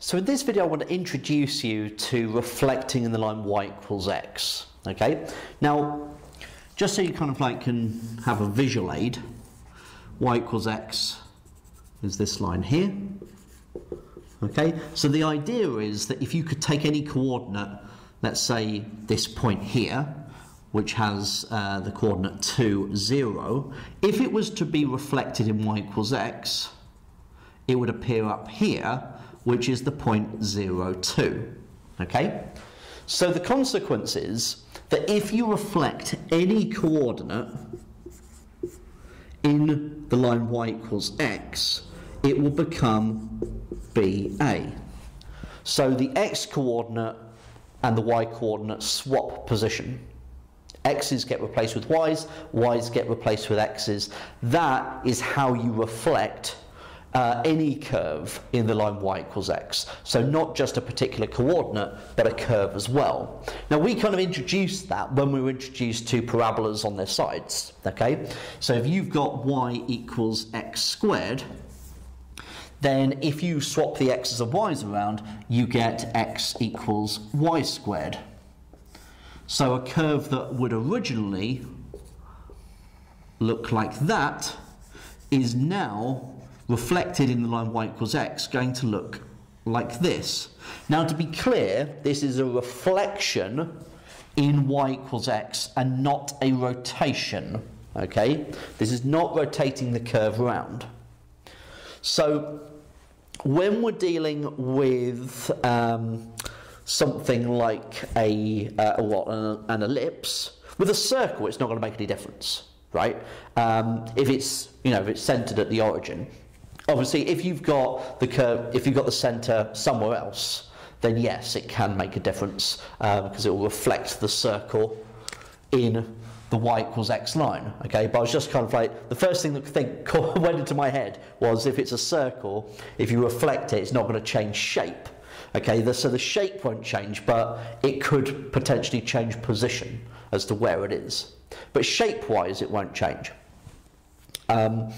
So in this video I want to introduce you to reflecting in the line y equals x. Okay, now just so you kind of like can have a visual aid, y equals x is this line here. Okay, so the idea is that if you could take any coordinate, let's say this point here, which has uh, the coordinate 2, 0, if it was to be reflected in y equals x, it would appear up here, which is the point 0, 2. Okay? So the consequence is that if you reflect any coordinate in the line y equals x, it will become BA. So the x coordinate and the y coordinate swap position. X's get replaced with Y's, Y's get replaced with X's. That is how you reflect uh, any curve in the line y equals x. So not just a particular coordinate, but a curve as well. Now we kind of introduced that when we were introduced to parabolas on their sides, okay? So if you've got y equals x squared, then if you swap the x's and y's around, you get x equals y squared. So a curve that would originally look like that is now reflected in the line y equals x going to look like this. Now to be clear, this is a reflection in y equals x and not a rotation. Okay, this is not rotating the curve around. So when we're dealing with um, something like a, uh, what, an, an, ellipse, with a circle it's not going to make any difference, right? Um, if it's, you know, if it's centered at the origin. Obviously, if you've got the curve, if you've got the center somewhere else, then yes, it can make a difference uh, because it will reflect the circle in the y equals x line. Okay, but I was just kind of like the first thing that think went into my head was if it's a circle, if you reflect it, it's not going to change shape. Okay, the, so the shape won't change, but it could potentially change position as to where it is. But shape-wise, it won't change. Um,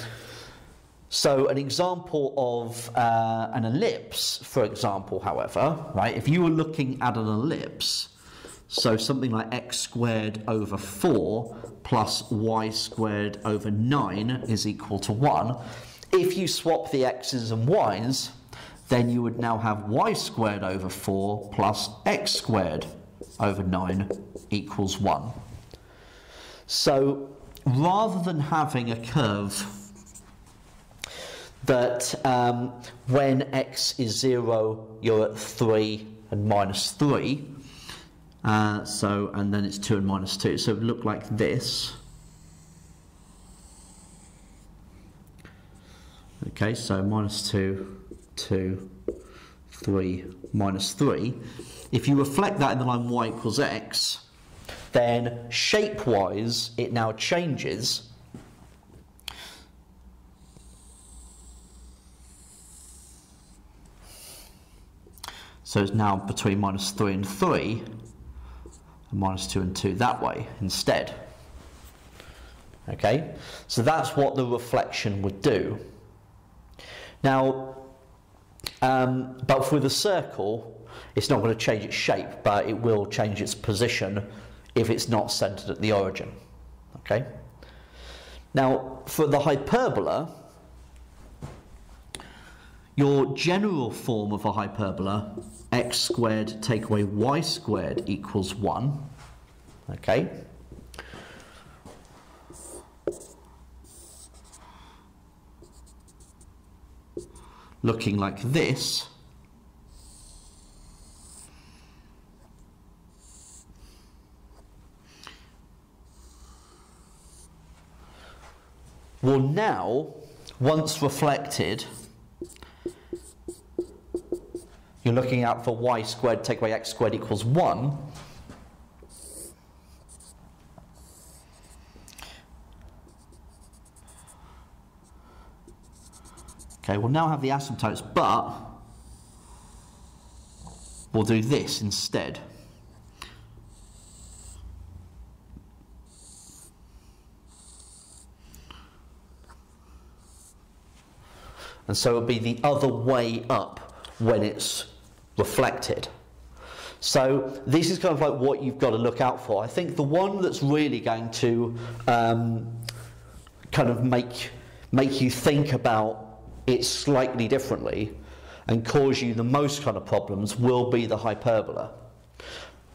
so an example of uh, an ellipse, for example, however, right, if you were looking at an ellipse, so something like x squared over 4 plus y squared over 9 is equal to 1. If you swap the x's and y's, then you would now have y squared over 4 plus x squared over 9 equals 1. So rather than having a curve that um, when x is 0, you're at 3 and minus 3, uh, so, and then it's 2 and minus 2. So it would look like this. Okay, so minus 2, 2, 3, minus 3. If you reflect that in the line y equals x, then shape-wise it now changes So it's now between minus 3 and 3 and minus 2 and 2 that way instead. Okay, so that's what the reflection would do. Now, um, but for the circle, it's not going to change its shape, but it will change its position if it's not centered at the origin. Okay. Now, for the hyperbola, your general form of a hyperbola, x squared take away y squared equals 1. Okay? Looking like this. Well now, once reflected, you're looking out for y squared take away x squared equals 1. Okay, we'll now have the asymptotes, but we'll do this instead. And so it'll be the other way up when it's reflected. So this is kind of like what you've got to look out for. I think the one that's really going to um, kind of make make you think about it slightly differently and cause you the most kind of problems will be the hyperbola.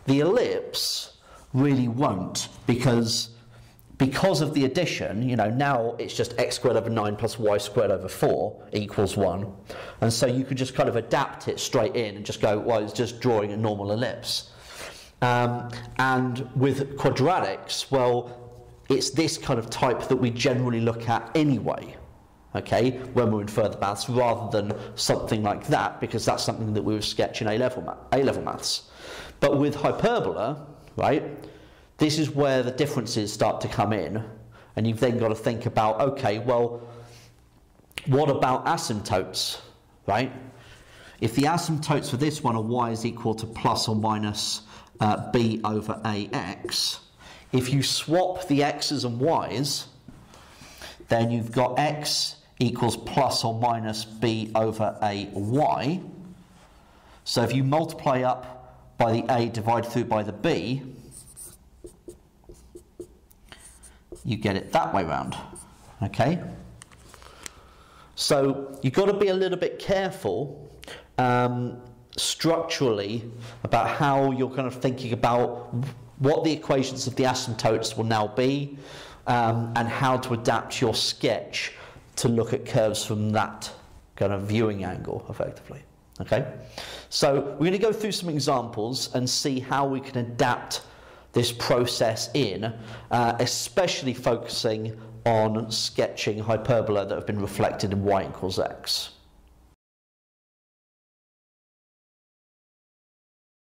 The ellipse really won't because because of the addition, you know, now it's just x squared over 9 plus y squared over 4 equals 1. And so you can just kind of adapt it straight in and just go, well, it's just drawing a normal ellipse. Um, and with quadratics, well, it's this kind of type that we generally look at anyway, okay, when we're in further maths, rather than something like that, because that's something that we would sketch in A-level, ma A-level maths. But with hyperbola, right, this is where the differences start to come in, and you've then got to think about, okay, well, what about asymptotes, right? If the asymptotes for this one are y is equal to plus or minus uh, b over ax, if you swap the x's and y's, then you've got x equals plus or minus b over a y. So if you multiply up by the a divided through by the b, you get it that way round. Okay? So you've got to be a little bit careful um, structurally about how you're kind of thinking about what the equations of the asymptotes will now be um, and how to adapt your sketch to look at curves from that kind of viewing angle effectively. Okay? So we're going to go through some examples and see how we can adapt this process in, uh, especially focusing on sketching hyperbola that have been reflected in y equals x.